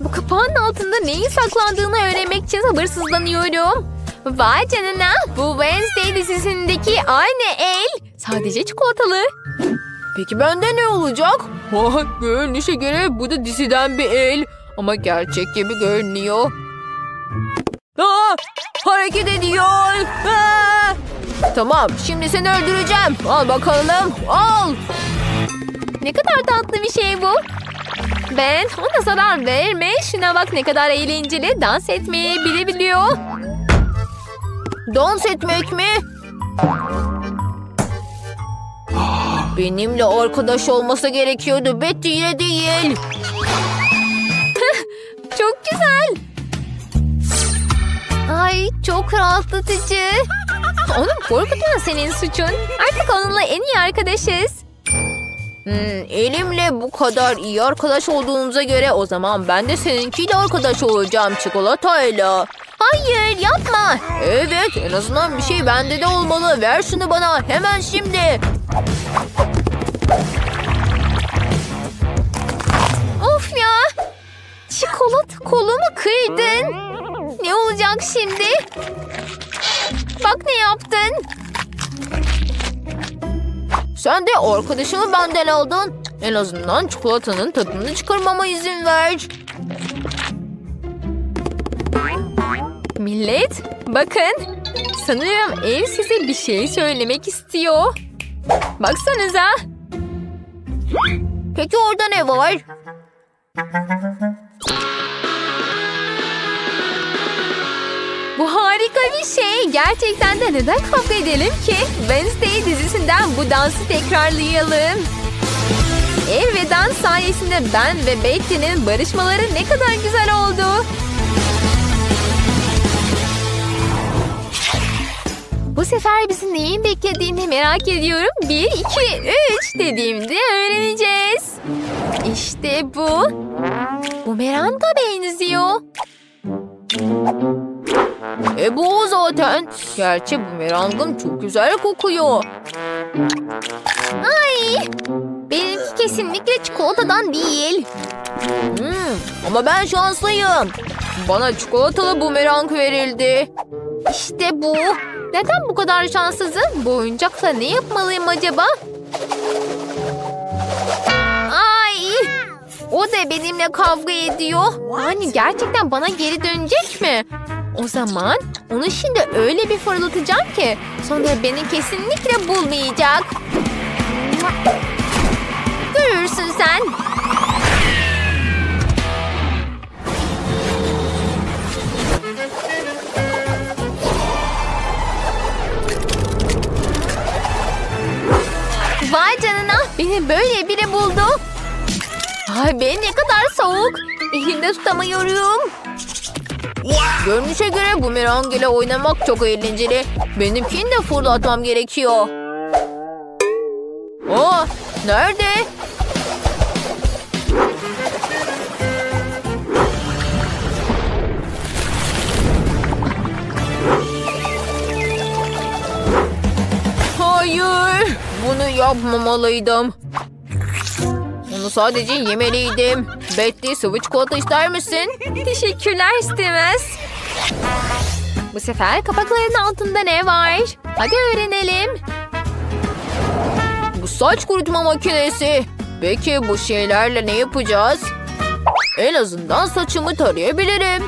Bu kapağın altında neyin saklandığını öğrenmek için sabırsızlanıyorum. Vay canına bu Wednesday dizisindeki aynı el. Sadece çikolatalı. Peki bende ne olacak? Ha, görünüşe göre bu da diziden bir el. Ama gerçek gibi görünüyor. Aa, hareket ediyor. Aa! Tamam şimdi seni öldüreceğim. Al bakalım al. Ne kadar tatlı bir şey bu. Ben ona zarar verme. Şuna bak ne kadar eğlenceli. Dans etmeyi bilebiliyor. Dans etmek mi? Benimle arkadaş olması gerekiyordu. Betty değil. Çok güzel. Ay çok rahatlatıcı. Onu korkutma senin suçun. Artık onunla en iyi arkadaşız. Hmm, elimle bu kadar iyi arkadaş olduğumuza göre o zaman ben de seninkiyle arkadaş olacağım çikolatayla. Hayır yapma. Evet en azından bir şey bende de olmalı. Ver şunu bana hemen şimdi. Of ya. Çikolata kolumu kırdın. Ne olacak şimdi? Bak ne yaptın. Sen de arkadaşımı benden aldın. En azından çikolatanın tadını çıkarmama izin ver. Millet bakın. Sanırım ev size bir şey söylemek istiyor. Baksanıza. Peki orada ne var? Bu harika bir şey. Gerçekten de neden kavga edelim ki? Wednesday dizisinden bu dansı tekrarlayalım. Ev ve dans sayesinde ben ve Betty'nin barışmaları ne kadar güzel oldu. Bu sefer bizi neyin beklediğini merak ediyorum. Bir, iki, üç dediğimde öğreneceğiz. İşte bu. Bumeranga benziyor. E bu o zaten. Gerçi bumerangım çok güzel kokuyor. Ay! Benimki kesinlikle çikolatadan değil. Hmm, ama ben şanslıyım. Bana çikolatalı bumerang verildi. İşte bu. Neden bu kadar şanssızım? Bu oyuncakla ne yapmalıyım acaba? Ay! O da benimle kavga ediyor. Yani gerçekten bana geri dönecek mi? O zaman onu şimdi öyle bir fırlatacağım ki sonra beni kesinlikle bulmayacak. Görürsün sen. Vay canına beni böyle biri buldu. Ay ben ne kadar soğuk. Elimde tutamıyorum. Görünüşe göre bumerang ile oynamak çok eğlenceli. Benimkini de fırlatmam gerekiyor. Aa, nerede? Hayır, bunu yapmamalıydım. Onu sadece yemeliydim. Betty sıvı çikolata ister misin? Teşekkürler istemez. Bu sefer kapakların altında ne var? Hadi öğrenelim. Bu saç kurutma makinesi. Peki bu şeylerle ne yapacağız? En azından saçımı tarayabilirim.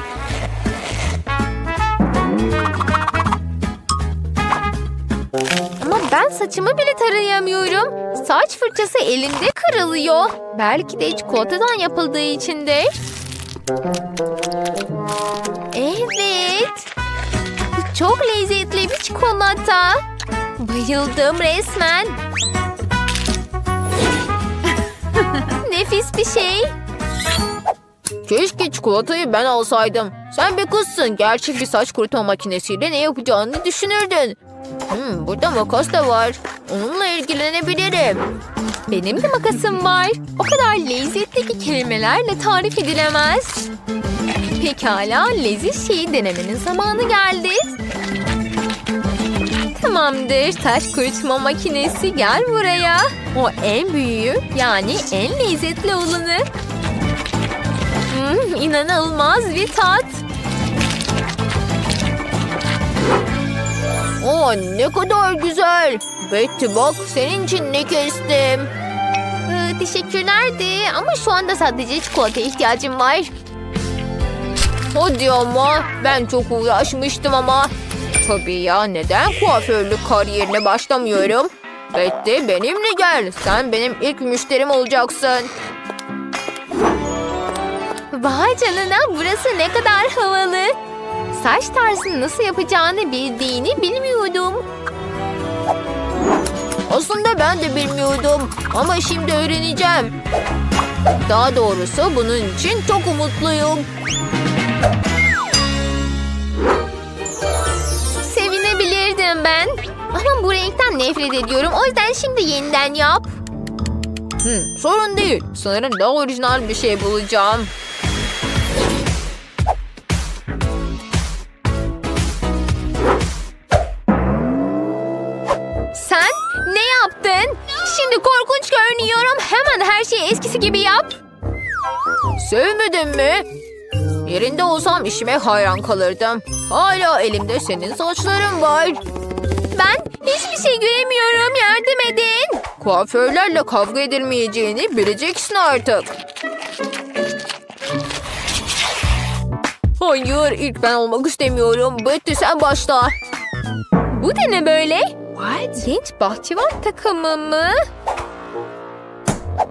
Ama ben saçımı bile tarayamıyorum. Saç fırçası elimde kırılıyor. Belki de çikolatadan yapıldığı içindir. Evet. Çok lezzetli bir çikolata. Bayıldım resmen. Nefis bir şey. Keşke çikolatayı ben alsaydım. Sen bir kızsın. Gerçek bir saç kurutma makinesiyle ne yapacağını düşünürdün. Hmm, burada makas da var. Onunla ilgilenebilirim. Benim de makasım var. O kadar lezzetli ki kelimelerle tarif edilemez. Pekala leziz şeyi denemenin zamanı geldi. Tamamdır taş kurutma makinesi gel buraya. O en büyüğü yani en lezzetli olanı. Hmm, inanılmaz bir tat. Aa, ne kadar güzel. Betty bak senin için ne kestim. Ee, teşekkürlerdi ama şu anda sadece çikolata ihtiyacım var. Hadi ama ben çok uğraşmıştım ama. Tabii ya neden kuaförlük kariyerine başlamıyorum? Betty benimle gel. Sen benim ilk müşterim olacaksın. Vay canına burası ne kadar havalı. Saç tarzını nasıl yapacağını bildiğini bilmiyordum. Aslında ben de bilmiyordum ama şimdi öğreneceğim. Daha doğrusu bunun için çok umutluyum. Sevinebilirdim ben. Ama bu renkten nefret ediyorum. O yüzden şimdi yeniden yap. Hmm, sorun değil. Sanırım daha orijinal bir şey bulacağım. Her şeyi eskisi gibi yap. Sevmedin mi? Yerinde olsam işime hayran kalırdım. Hala elimde senin saçların var. Ben hiçbir şey göremiyorum. Yardım edin. Kuaförlerle kavga edilmeyeceğini bileceksin artık. Hayır, ilk ben olmak istemiyorum. Betty sen başla. Bu da ne böyle? What? Genç bahçıvan takımı mı?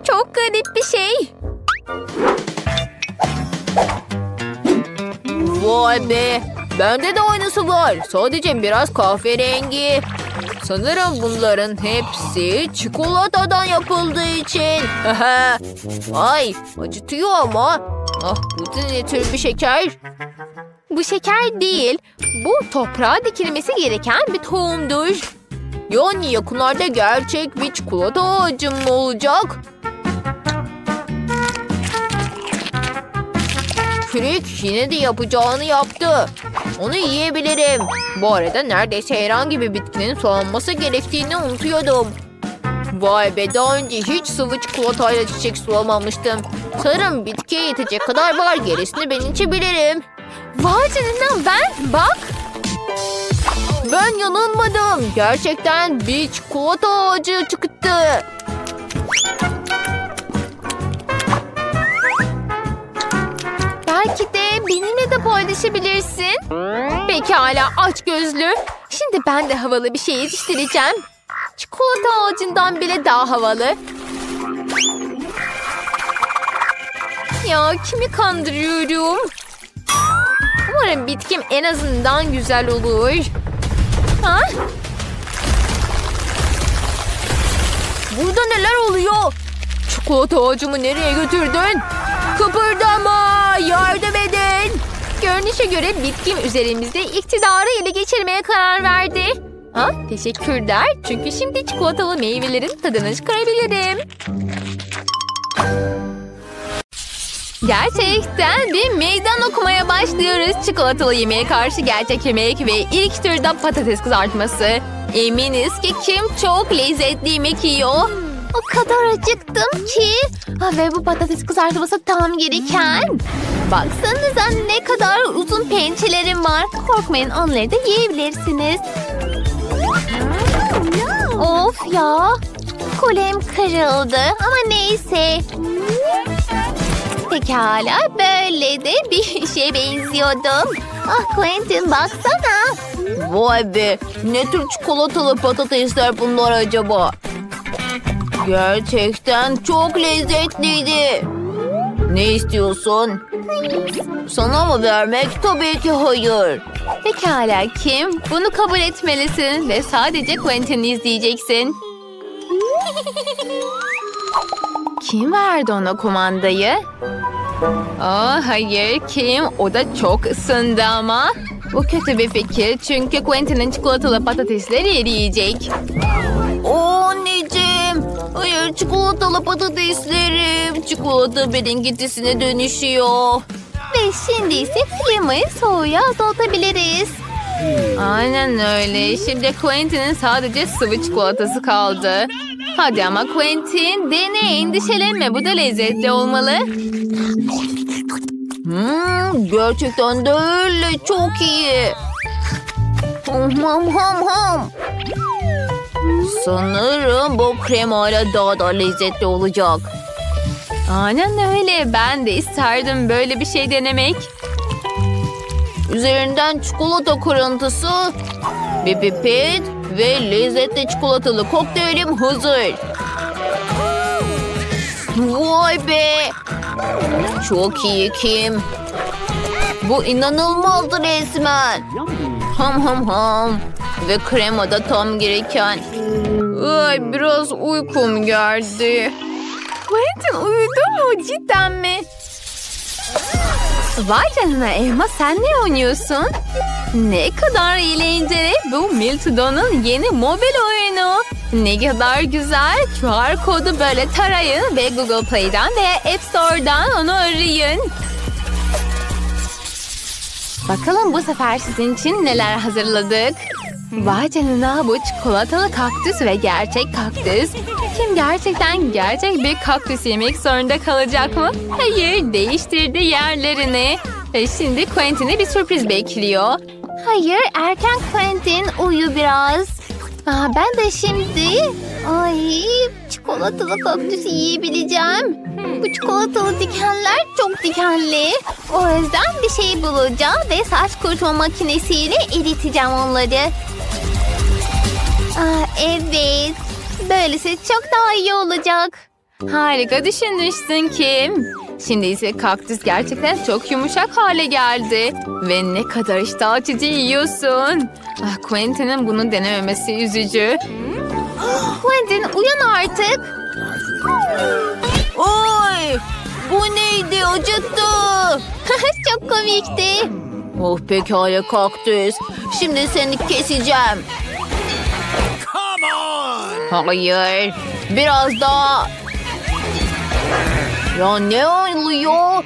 Çok garip bir şey. Vay be. Bende de aynısı var. Sadece biraz kahverengi. Sanırım bunların hepsi çikolatadan yapıldığı için. Ay acıtıyor ama. Ah bu da ne tür bir şeker? Bu şeker değil. Bu toprağa dikilmesi gereken bir tohumdur. Yani yakınlarda gerçek bir çikolata ağacım mı olacak? Kürek yine de yapacağını yaptı. Onu yiyebilirim. Bu arada neredeyse herhangi bir bitkinin sulanması gerektiğini unutuyordum. Vay be daha önce hiç sıvı çikolatayla çiçek sulamamıştım. Sanırım bitkiye yetecek kadar var gerisini ben içebilirim. Vay canına ben bak. Ben yanılmadım. Gerçekten bir çikolata ağacı çıktı. Belki de benimle de paylaşabilirsin. Pekala aç gözlü. Şimdi ben de havalı bir şey yetiştireceğim. Çikolata ağacından bile daha havalı. Ya kimi kandırıyorum? Umarım bitkim en azından güzel olur. Ha? Burada neler oluyor? Çikolata ağacımı nereye götürdün? Kıpırdama! Yardım edin! Görünüşe göre bitkim üzerimizde iktidarı ele geçirmeye karar verdi. Ha, teşekkürler. Çünkü şimdi çikolatalı meyvelerin tadını çıkarabilirim. Gerçekten bir meydan okumaya başlıyoruz. Çikolatalı yemeğe karşı gerçek yemek ve ilk türde patates kızartması. Eminiz ki kim çok lezzetli yemek yiyor. O kadar acıktım ki. Ve bu patates kızartması tam gereken. Baksanıza ne kadar uzun pençelerim var. Korkmayın onları da yiyebilirsiniz. Of ya. Kulem kırıldı ama neyse. Pekala böyle de bir şey benziyordum. Ah Quentin baksana. Vay be! Ne tür çikolatalı patatesler bunlar acaba? Gerçekten çok lezzetliydi. Ne istiyorsun? Sana mı vermek? Tabii ki hayır. Pekala Kim. Bunu kabul etmelisin ve sadece Quentin'i izleyeceksin. Kim verdi ona kumandayı? Aa, hayır Kim. O da çok ısındı ama. Bu kötü bir fikir çünkü Quentin'in çikolatalı patatesleri eriyecek. Hayır çikolatalı patateslerim. Çikolata berengitisine dönüşüyor. Ve şimdi ise klimayı soğuğa azaltabiliriz. Aynen öyle. Şimdi Quentin'in sadece sıvı çikolatası kaldı. Hadi ama Quentin dene endişelenme bu da lezzetli olmalı. Hmm, gerçekten de öyle. Çok iyi. Ham ham ham ham. Sanırım bu kremayla daha da lezzetli olacak. Aynen öyle. Ben de isterdim böyle bir şey denemek. Üzerinden çikolata kırıntısı, bir pipet ve lezzetli çikolatalı kokteylim hazır. Vay be! Çok iyi Kim. Bu inanılmazdı resmen. Ham ham ham. Ve krema da tam gereken. Ay biraz uykum geldi. Quentin uyudu mu? Cidden mi? Vay canına Emma sen ne oynuyorsun? Ne kadar eğlenceli. Bu Miltodon'un yeni mobil oyunu. Ne kadar güzel. QR kodu böyle tarayın ve Google Play'den veya App Store'dan onu arayın. Bakalım bu sefer sizin için neler hazırladık. Vay canına bu çikolatalı kaktüs ve gerçek kaktüs. Kim gerçekten gerçek bir kaktüs yemek zorunda kalacak mı? Hayır değiştirdi yerlerini. Ve şimdi Quentin'i bir sürpriz bekliyor. Hayır erken Quentin uyu biraz. Aa, ben de şimdi ay çikolatalı kaktüs yiyebileceğim. Bu çikolatalı dikenler çok dikenli. O yüzden bir şey bulacağım ve saç kurutma makinesiyle eriteceğim onları. Aa, evet. Böylesi çok daha iyi olacak. Harika düşünmüşsün Kim. Şimdi ise kaktüs gerçekten çok yumuşak hale geldi. Ve ne kadar iştah açıcı yiyorsun. Ah, Quentin'in bunu denememesi üzücü. Quentin uyan artık. Oy! Bu neydi? Acıttı. çok komikti. Oh pekala kaktüs. Şimdi seni keseceğim. Hayır. Biraz daha. Ya ne oluyor?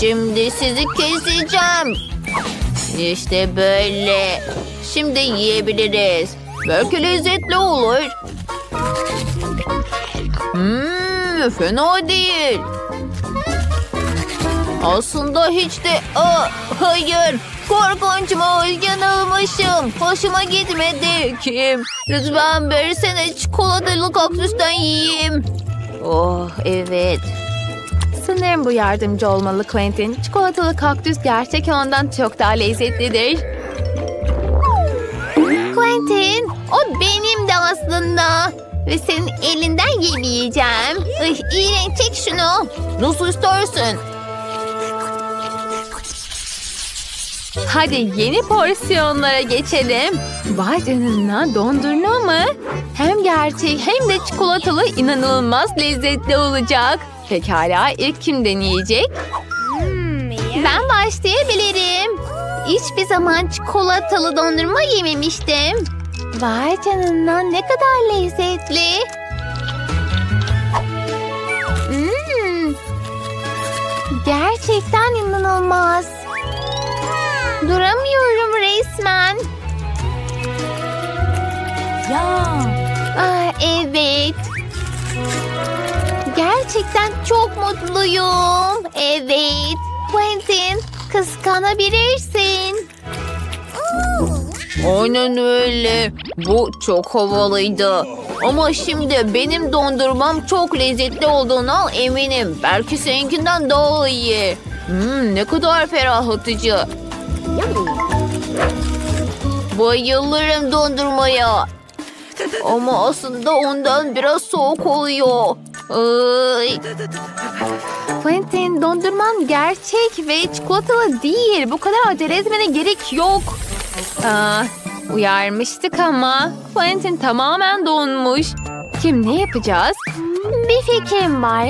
Şimdi sizi keseceğim. İşte böyle. Şimdi yiyebiliriz. Belki lezzetli olur. Hmm, fena değil. Aslında hiç de... Aa, hayır. Korkunçmuş. Yanılmışım. Hoşuma gitmedi. Kim? Lütfen versene çikolatalı kaktüsten yiyeyim. Oh evet. Sanırım bu yardımcı olmalı Quentin. Çikolatalı kaktüs gerçek ondan çok daha lezzetlidir. Quentin, o benim de aslında. Ve senin elinden yemeyeceğim. Ay, iğrenç çek şunu. Nasıl istersin? Hadi yeni porsiyonlara geçelim. Vay canına dondurma mı? Hem gerçek hem de çikolatalı inanılmaz lezzetli olacak. Pekala ilk kim deneyecek? Ben başlayabilirim. Hiçbir zaman çikolatalı dondurma yememiştim. Vay canına ne kadar lezzetli. Hmm. Gerçekten inanılmaz. Duramıyorum resmen. Ya. Ah, evet. Gerçekten çok mutluyum. Evet. Quentin kıskanabilirsin. Aynen öyle. Bu çok havalıydı. Ama şimdi benim dondurmam çok lezzetli olduğundan eminim. Belki seninkinden daha iyi. Hmm, ne kadar ferahlatıcı. Bayılırım dondurmaya. Ama aslında ondan biraz soğuk oluyor. Ay. Quentin dondurman gerçek ve çikolatalı değil. Bu kadar acele etmene gerek yok. Aa, uyarmıştık ama Quentin tamamen donmuş. Kim ne yapacağız? Bir fikrim var.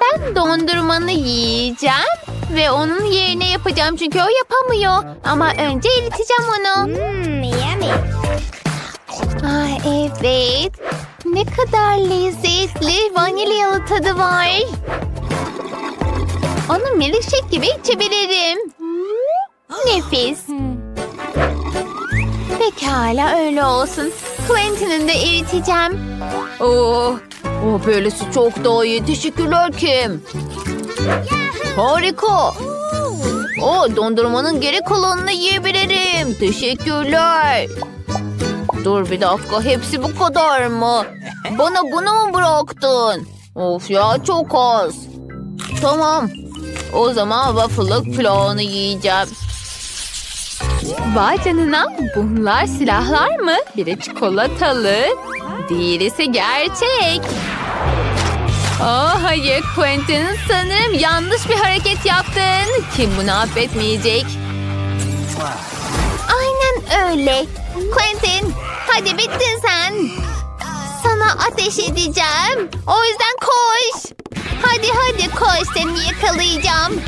Ben dondurmanı yiyeceğim ve onun yerine yapacağım çünkü o yapamıyor. Ama önce eriteceğim onu. Ay evet. Ne kadar lezzetli vanilyalı tadı var. Onu milkshake gibi içebilirim. Nefis. Pekala öyle olsun. Quentin'in de eriteceğim. Oh, oh böylesi çok daha iyi. Teşekkürler Kim. Yahoo! Harika. O dondurmanın geri kalanını yiyebilirim. Teşekkürler. Dur bir dakika hepsi bu kadar mı? Bana bunu mu bıraktın? Of ya çok az. Tamam. O zaman waffle'lık pilavını yiyeceğim. Vay canına bunlar silahlar mı? Biri çikolatalı, diğeri ise gerçek. Oh hayır Quentin sanırım yanlış bir hareket yaptın. Kim bunu affetmeyecek? Aynen öyle. Quentin hadi bittin sen. Sana ateş edeceğim. O yüzden koş. Hadi hadi koş seni yakalayacağım.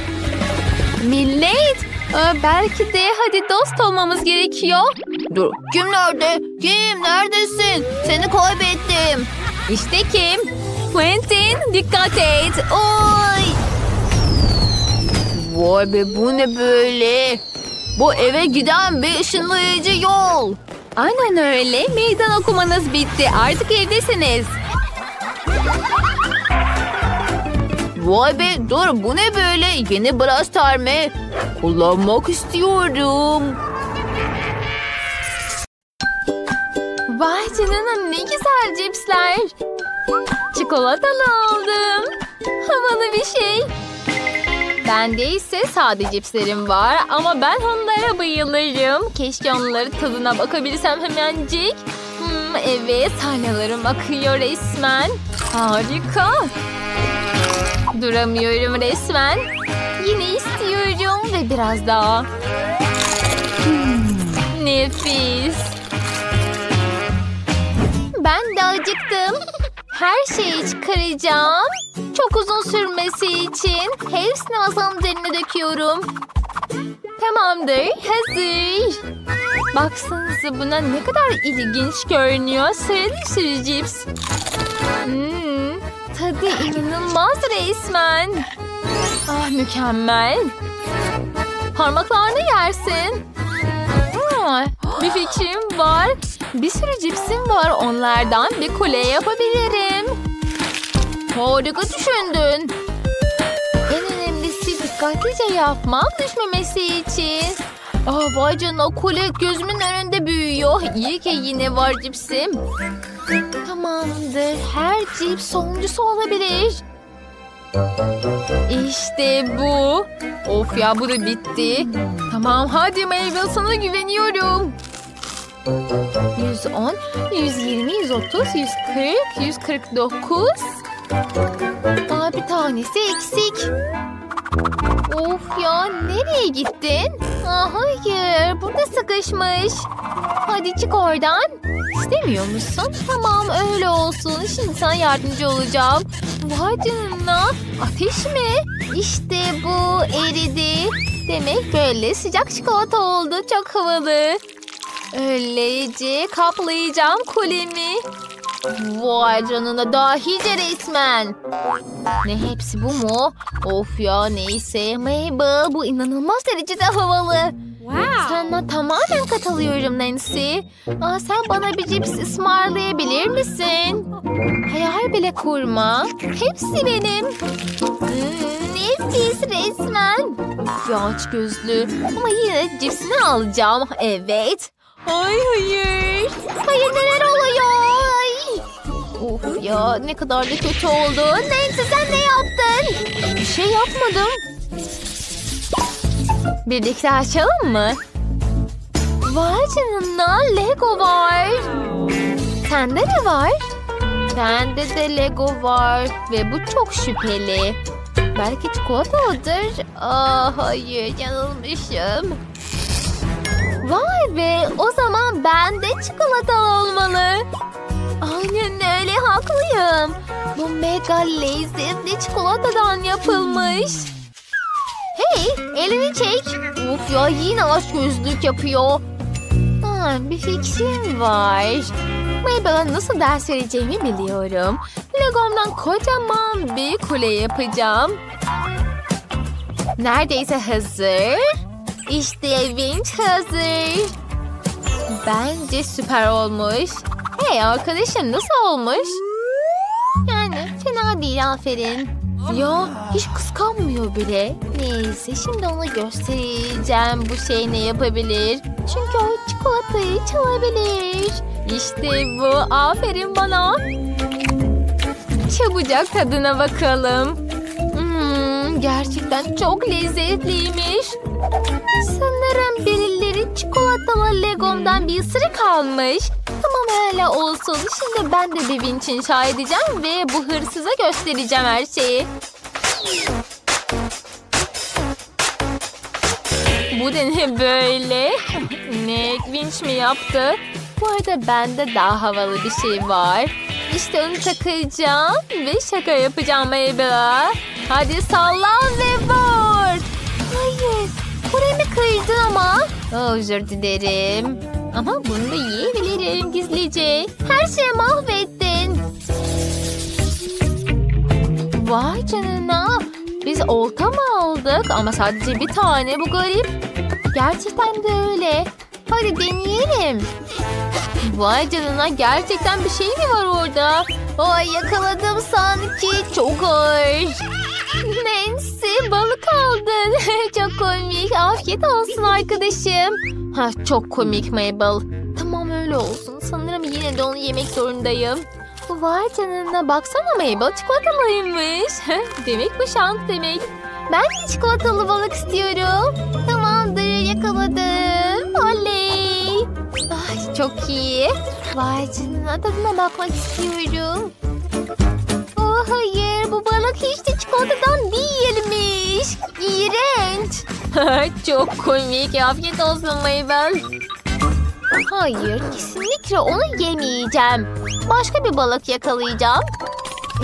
Millet aa, belki de hadi dost olmamız gerekiyor. Dur kim nerede? Kim neredesin? Seni kaybettim. İşte kim? Quentin dikkat et. Oy! Vay be bu ne böyle? Bu eve giden bir ışınlayıcı yol. Aynen öyle. Meydan okumanız bitti. Artık evdesiniz. Vay be dur bu ne böyle? Yeni Brawl mı? Kullanmak istiyorum. Vay canına ne güzel cipsler. Çikolatalı aldım. Havalı bir şey. Bende ise sade cipslerim var ama ben onlara bayılırım. Keşke onların tadına bakabilsem hemencik. Hmm, evet salyalarım akıyor resmen. Harika. Duramıyorum resmen. Yine istiyorum ve biraz daha. Hmm, nefis. Ben de acıktım. Her şeyi çıkaracağım. Çok uzun sürmesi için hepsini masanın üzerine döküyorum. Tamamdır, hazır. Baksanıza buna ne kadar ilginç görünüyor. Sıralı sürü cips. Hmm, tadı inanılmaz resmen. Ah mükemmel. Parmaklarını yersin. Ah, bir fikrim var. Bir sürü cipsim var. Onlardan bir kule yapabilirim. Harika düşündün. En önemlisi dikkatlice yapmam düşmemesi için. Ah vay canına kule gözümün önünde büyüyor. İyi ki yine var cipsim. Tamamdır. Her cips sonuncusu olabilir. İşte bu. Of ya bu da bitti. Tamam hadi Mabel sana güveniyorum. 110, 120, 130, 140, 149. Daha bir tanesi eksik. Of ya nereye gittin? Aa, hayır burada sıkışmış. Hadi çık oradan. İstemiyor musun? Tamam öyle olsun. Şimdi sana yardımcı olacağım. Vay canına. Ateş mi? İşte bu eridi. Demek böyle sıcak çikolata oldu. Çok havalı. Öylece kaplayacağım kulemi. Vay canına dahice resmen. Ne hepsi bu mu? Of ya neyse. Mabel bu inanılmaz derecede havalı. Sana tamamen katılıyorum Nancy. Aa, sen bana bir cips ısmarlayabilir misin? Hayal bile kurma. Hepsi benim. Hmm, nefis resmen. Ya aç gözlü. Ama yine cipsini alacağım. Evet. Ay hayır. Hayır neler oluyor? Ay. Of ya ne kadar da kötü oldu. Nancy sen ne yaptın? Bir şey yapmadım. Birlikte açalım mı? Vay canına Lego var. Sende ne var? Bende de Lego var ve bu çok şüpheli. Belki çikolatalıdır. Aa hayır yanılmışım. Vay be o zaman bende çikolatalı olmalı. Aynen öyle haklıyım. Bu mega lezzetli çikolatadan yapılmış. Hey elini çek. Of ya yine aç gözlük yapıyor. Ha, bir fikrim var. Mabel'a nasıl ders vereceğimi biliyorum. Legom'dan kocaman bir kule yapacağım. Neredeyse hazır. İşte vinç hazır. Bence süper olmuş. Hey arkadaşım nasıl olmuş? Yani fena değil aferin. Ya hiç kıskanmıyor bile. Neyse şimdi ona göstereceğim bu şey ne yapabilir. Çünkü o çikolatayı çalabilir. İşte bu. Aferin bana. Çabucak tadına bakalım. Hmm, gerçekten çok lezzetliymiş. Legomdan bir ısırık almış. Tamam öyle olsun. Şimdi ben de Bebin için şah edeceğim ve bu hırsıza göstereceğim her şeyi. Bu da ne böyle? ne? Vinç mi yaptı? Bu arada bende daha havalı bir şey var. İşte onu takacağım ve şaka yapacağım Mabel'a. Hadi sallan ve vur. Mı kırdın ama? Oh, özür dilerim. Ama bunu da yiyebilirim gizlice. Her şeyi mahvettin. Vay canına. Biz olta mı aldık? Ama sadece bir tane bu garip. Gerçekten de öyle. Hadi deneyelim. Vay canına gerçekten bir şey mi var orada? Ay yakaladım sanki. Çok ağır. Nancy balık aldın. çok komik. Afiyet olsun arkadaşım. Ha, çok komik Mabel. Tamam öyle olsun. Sanırım yine de onu yemek zorundayım. Vay canına baksana Mabel çikolatalıymış. demek bu şans demek. Ben de çikolatalı balık istiyorum. Tamamdır yakaladım. Oley. Ay çok iyi. Vay canına tadına bakmak istiyorum. Oh hayır bu balık hiç de çikolatadan değilmiş. İğrenç. Çok komik. Afiyet olsun Mabel. Hayır kesinlikle onu yemeyeceğim. Başka bir balık yakalayacağım.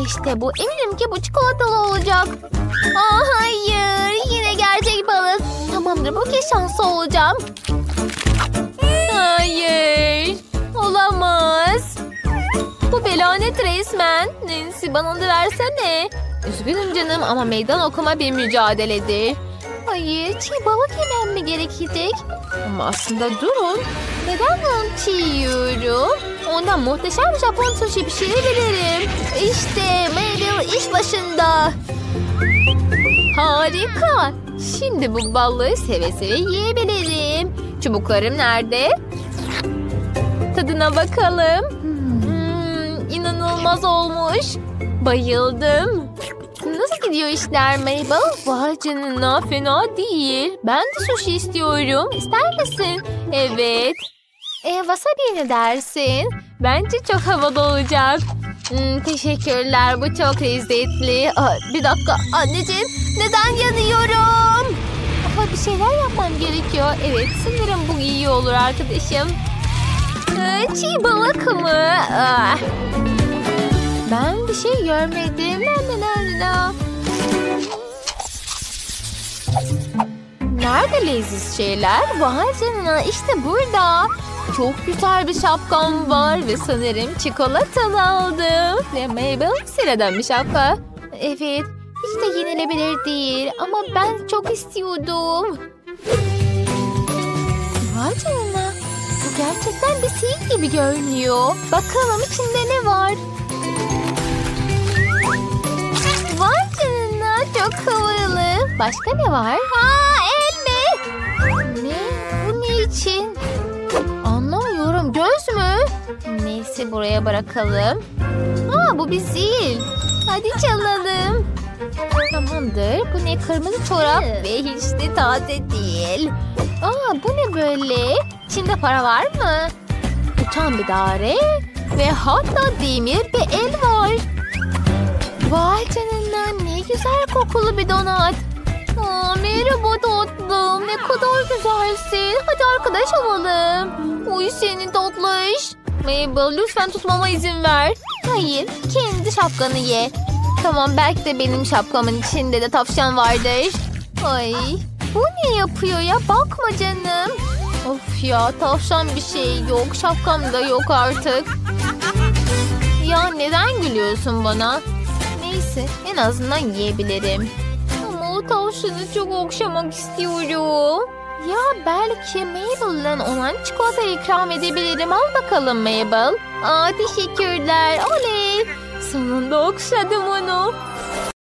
İşte bu eminim ki bu çikolatalı olacak. Aa, hayır yine gerçek balık. Tamamdır bu kez şanslı olacağım. Hayır. Olamaz. Bu belanet resmen. Nancy bana da versene. Üzgünüm canım ama meydan okuma bir mücadeledir. Hayır çiğ balık yemem mi gerekecek? Ama aslında durun. Neden çiğ yiyorum? Ondan muhteşem Japon sushi pişirebilirim. İşte Mabel iş başında. Harika. Şimdi bu balığı seve seve yiyebilirim. Çubuklarım nerede? Tadına bakalım. Hmm, inanılmaz olmuş. Bayıldım. Nasıl gidiyor işler Mabel? Vay canına fena değil. Ben de sushi istiyorum. İster misin? Evet. E, wasabi ne dersin? Bence çok havalı olacak. Hmm, teşekkürler bu çok lezzetli. Aa, bir dakika anneciğim neden yanıyorum? Aha, bir şeyler yapmam gerekiyor. Evet sanırım bu iyi olur arkadaşım. Ee, çiğ balık mı? Ah. Ben bir şey görmedim. La la. Nerede leziz şeyler? Vay canına işte burada. Çok güzel bir şapkam var ve sanırım çikolatalı aldım. Ve Mabel sıradan bir şapka. Evet hiç de yenilebilir değil ama ben çok istiyordum. Vay canına. Bu gerçekten bir sihir gibi görünüyor. Bakalım içinde ne var? Çok havalı. Başka ne var? Aa el mi? Ne? Bu ne için? Anlamıyorum. Göz mü? Neyse buraya bırakalım. Aa bu bir zil. Hadi çalalım. Tamamdır. Bu ne? Kırmızı çorap ve hiç de taze değil. Aa bu ne böyle? İçinde para var mı? Uçan bir daire ve hatta demir bir el var. Vay canına güzel kokulu bir donat. Aa, merhaba tatlım ne kadar güzelsin. Hadi arkadaş olalım. Uy seni tatlış. Mabel lütfen tutmama izin ver. Hayır kendi şapkanı ye. Tamam belki de benim şapkamın içinde de tavşan vardır. Ay bu ne yapıyor ya bakma canım. Of ya tavşan bir şey yok şapkam da yok artık. Ya neden gülüyorsun bana? Neyse en azından yiyebilirim. Ama o tavşanı çok okşamak istiyorum. Ya belki Mabel'den ona çikolata ikram edebilirim. Al bakalım Mabel. Aa teşekkürler. Oley. Sonunda okşadım onu.